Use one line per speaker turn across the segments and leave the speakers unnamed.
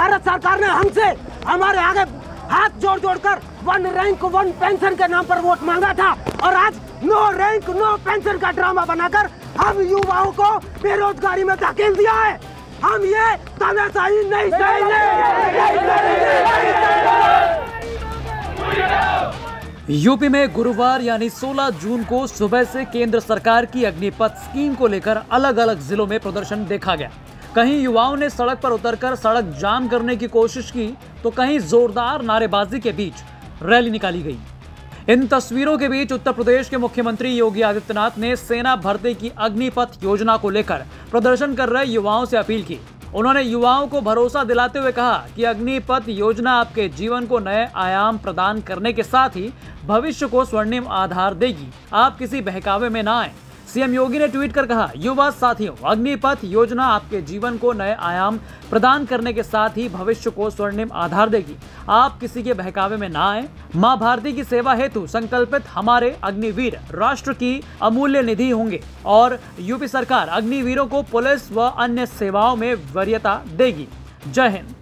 भारत सरकार ने हमसे हमारे आगे हाथ जोड़ जोड़ कर वन रैंक वन पेंशन के नाम पर वोट मांगा था। और आज नो रैंक, नो पेंशन का ड्रामा बनाकर हम युवाओं को बेरोजगारी में धकेल दिया है। हम ये तानाशाही नहीं सहेंगे
यूपी में गुरुवार यानी 16 जून को सुबह से केंद्र सरकार की अग्निपथ स्कीम को लेकर अलग अलग जिलों में प्रदर्शन देखा गया। कहीं युवाओं ने सड़क पर उतरकर सड़क जाम करने की कोशिश की तो कहीं जोरदार नारेबाजी के बीच रैली निकाली गई। इन तस्वीरों के बीच उत्तर प्रदेश के मुख्यमंत्री योगी आदित्यनाथ ने सेना भर्ती की अग्निपथ योजना को लेकर प्रदर्शन कर रहे युवाओं से अपील की। उन्होंने युवाओं को भरोसा दिलाते हुए कहा कि अग्निपथ योजना आपके जीवन को नए आयाम प्रदान करने के साथ ही भविष्य को स्वर्णिम आधार देगी। आप किसी बहकावे में ना आए। सीएम योगी ने ट्वीट कर कहा युवा साथियों, अग्निपथ योजना आपके जीवन को नए आयाम प्रदान करने के साथ ही भविष्य को स्वर्णिम आधार देगी। आप किसी के बहकावे में ना आए। माँ भारती की सेवा हेतु संकल्पित हमारे अग्निवीर राष्ट्र की अमूल्य निधि होंगे और यूपी सरकार अग्निवीरों को पुलिस व अन्य सेवाओं में वरीयता देगी। जय हिंद।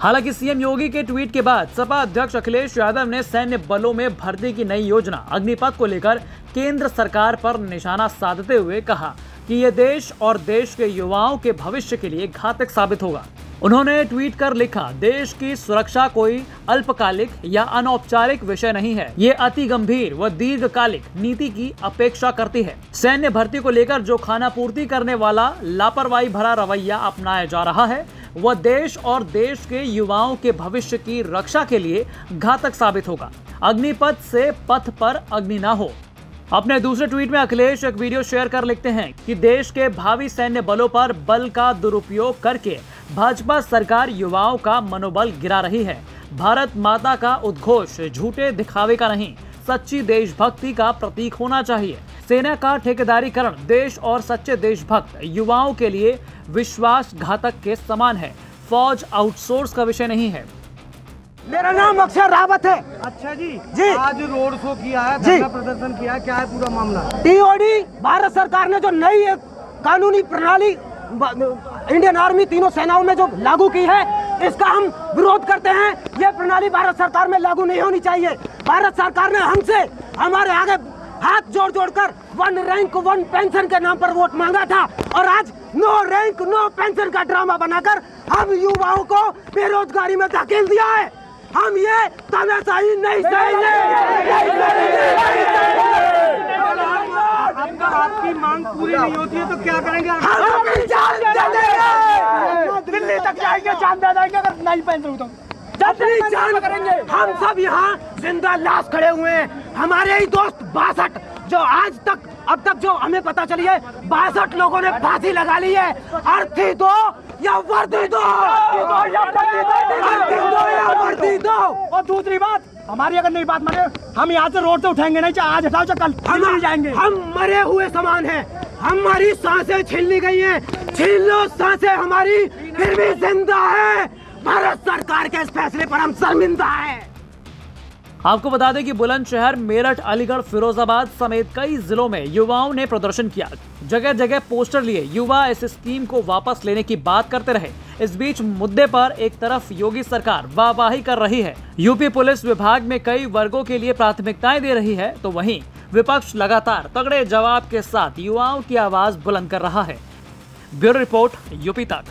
हालाँकि सीएम योगी के ट्वीट के बाद सपा अध्यक्ष अखिलेश यादव ने सैन्य बलों में भर्ती की नई योजना, अग्निपथ को लेकर केंद्र सरकार पर निशाना साधते हुए कहा कि ये देश और देश के युवाओं के भविष्य के लिए घातक साबित होगा। उन्होंने ट्वीट कर लिखा, देश की सुरक्षा कोई अल्पकालिक या अनौपचारिक विषय नहीं है। ये अति गंभीर व दीर्घकालिक नीति की अपेक्षा करती है। सैन्य भर्ती को लेकर जो खाना पूर्ति करने वाला लापरवाही भरा रवैया अपनाया जा रहा है वह देश और देश के युवाओं के भविष्य की रक्षा के लिए घातक साबित होगा। अग्निपथ से पथ पर अग्नि ना हो। अपने दूसरे ट्वीट में अखिलेश एक वीडियो शेयर कर लिखते हैं कि देश के भावी सैन्य बलों पर बल का दुरुपयोग करके भाजपा सरकार युवाओं का मनोबल गिरा रही है। भारत माता का उद्घोष, झूठे दिखावे का नहीं, सच्ची देशभक्ति का प्रतीक होना चाहिए। सेना का ठेकेदारीकरण देश और सच्चे देशभक्त युवाओं के लिए विश्वासघातक के समान है। फौज आउटसोर्स का विषय नहीं है।
मेरा नाम अक्षर रावत है।
अच्छा जी
जी।
आज रोड शो किया है
जी।
प्रदर्शन किया है क्या है पूरा मामला?
टीओडी भारत सरकार ने जो नई कानूनी प्रणाली इंडियन आर्मी तीनों सेनाओं में जो लागू की है इसका हम विरोध करते हैं। ये प्रणाली भारत सरकार में लागू नहीं होनी चाहिए। भारत सरकार ने हमसे हमारे आगे हाथ जोड़ जोड़ कर वन रैंक वन पेंशन के नाम पर वोट मांगा था। और आज नो रैंक नो पेंशन का ड्रामा बनाकर हम युवाओं को बेरोजगारी में धकेल दिया है। हम ये तानाशाही नहीं सहेंगे
आपकी मांग पूरी नहीं होती है तो क्या करेंगे?
हम अपनी जान देंगे।
दिल्ली तक जाएँगे जान दे देंगे अगर नहीं पहन तो
अपनी जान करेंगे हम सब यहाँ ज़िंदा लाश खड़े हुए हैं। हमारे ही दोस्त बासठ जो आज तक अब तक जो हमें पता चली है बासठ लोगों ने फांसी लगा ली है। अर्थी दो या वर्दी दो? अर्थी दो या वर्दी दो?
और दूसरी बात हमारी अगर नहीं बात माने हम यहाँ से रोड से उठेंगे नहीं चाहे आज हटाओ चाहे कल
हम
जाएँगे।
हम मरे हुए समान हैं। हमारी साँसें छीन ली गई हैं। छीन लो साँसें हमारी फिर भी ज़िंदा है। भारत सरकार के इस फैसले पर हम शर्मिंदा हैं।
आपको बता दें कि बुलंदशहर, मेरठ, अलीगढ़, फिरोजाबाद समेत कई जिलों में युवाओं ने प्रदर्शन किया। जगह जगह पोस्टर लिए युवा इस स्कीम को वापस लेने की बात करते रहे। इस बीच मुद्दे पर एक तरफ़ योगी सरकार वाहवाही कर रही है। यूपी पुलिस विभाग में कई वर्गों के लिए प्राथमिकताएँ दे रही है तो वहीं विपक्ष लगातार तगड़े जवाब के साथ युवाओं की आवाज़ बुलंद कर रहा है। ब्यूरो रिपोर्ट, यूपी तक।